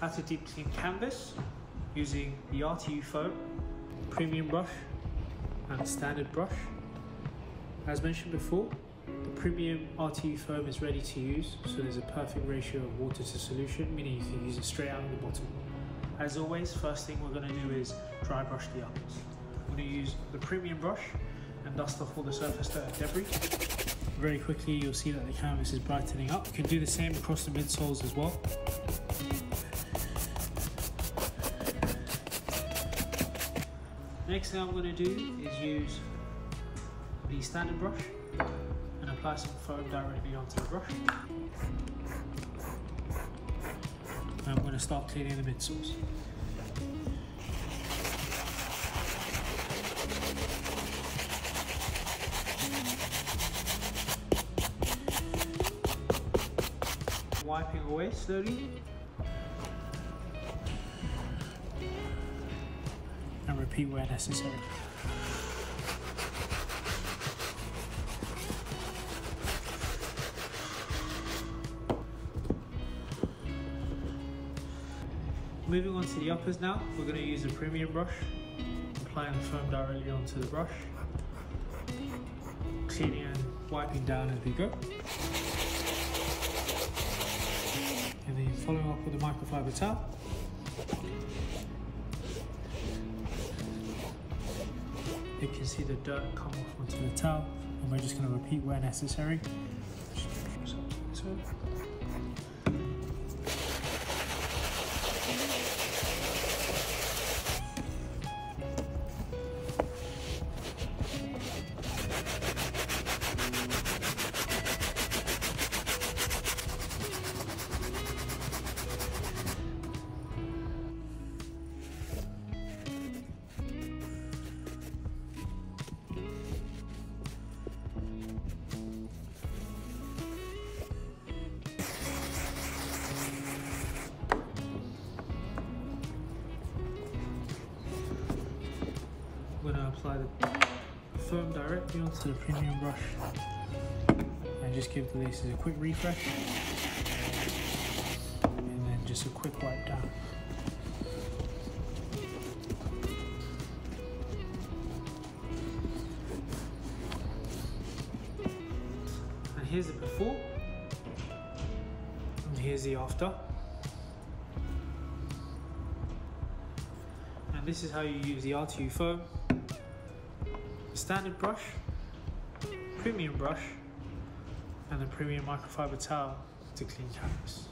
how to deep clean canvas using the RTU foam, premium brush and standard brush. As mentioned before, the premium RTU foam is ready to use, so there's a perfect ratio of water to solution, meaning you can use it straight out of the bottle. As always, first thing we're going to do is dry brush the uppers. I'm going to use the premium brush and dust off all the surface dirt and debris. Very quickly you'll see that the canvas is brightening up. You can do the same across the midsoles as well. Next thing I'm going to do is use the standard brush and apply some foam directly onto the brush. And I'm going to start cleaning the midsoles. Wiping away slowly repeat where necessary. Moving on to the uppers now, we're going to use a premium brush, applying the foam directly onto the brush, cleaning and wiping down as we go. And then following up with the microfiber towel. You can see the dirt come off onto the towel, and we're just going to repeat where necessary. Apply the foam directly onto the premium brush and just give the laces a quick refresh and then just a quick wipe down. And here's the before and here's the after. And this is how you use the RTU foam standard brush, premium brush, and a premium microfiber towel to clean canvas.